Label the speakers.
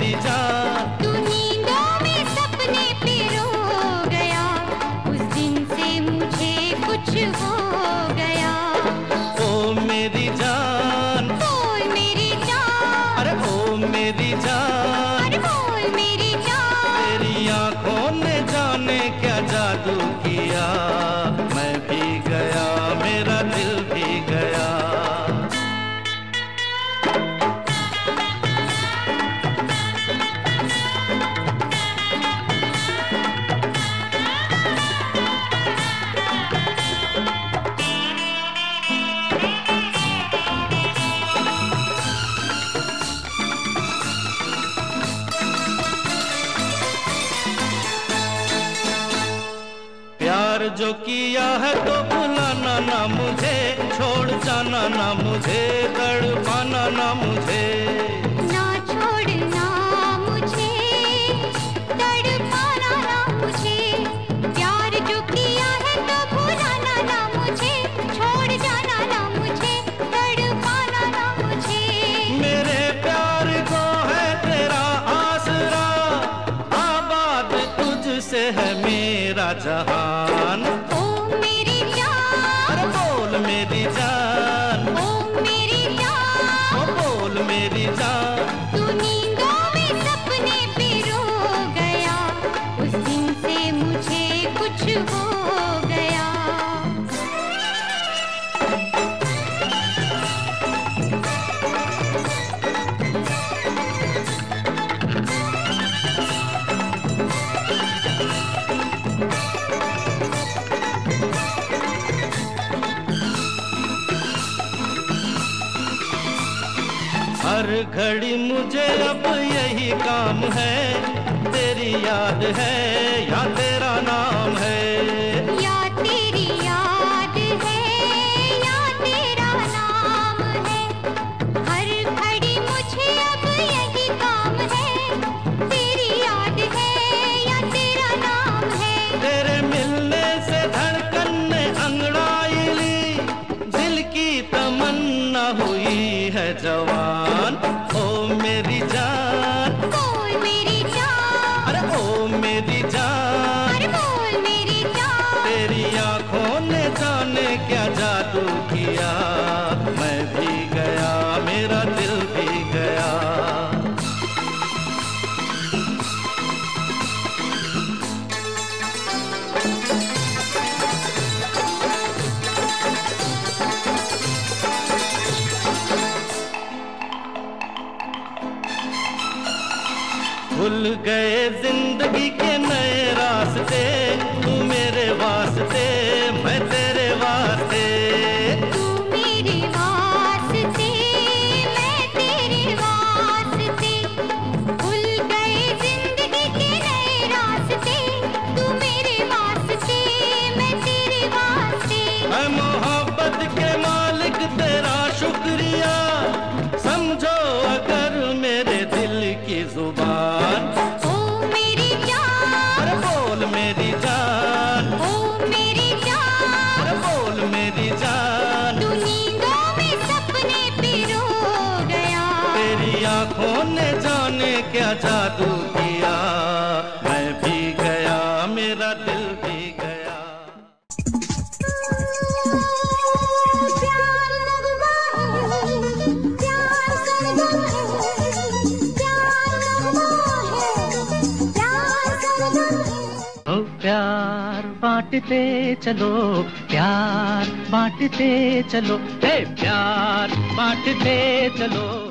Speaker 1: चली जा
Speaker 2: प्यार जो किया है तो भुलाना ना मुझे, छोड़ जाना ना मुझे, तड़पाना ना मुझे।
Speaker 1: घड़ी मुझे अब यही काम है। तेरी याद है या तेरा नाम है? हुई है जवान। ओ मेरी जान।
Speaker 2: बोल मेरी जान।
Speaker 1: अरे ओ मेरी जान।
Speaker 2: अरे बोल मेरी जान।
Speaker 1: तेरी आँखों ने जाने क्या जादू किया। गए ज़िंदगी के नए रास्ते। होने ने जाने क्या जादू किया? मैं भी गया मेरा दिल भी गया। प्यार बांटते चलो प्यार बांटते चलो हे प्यार बांटते चलो।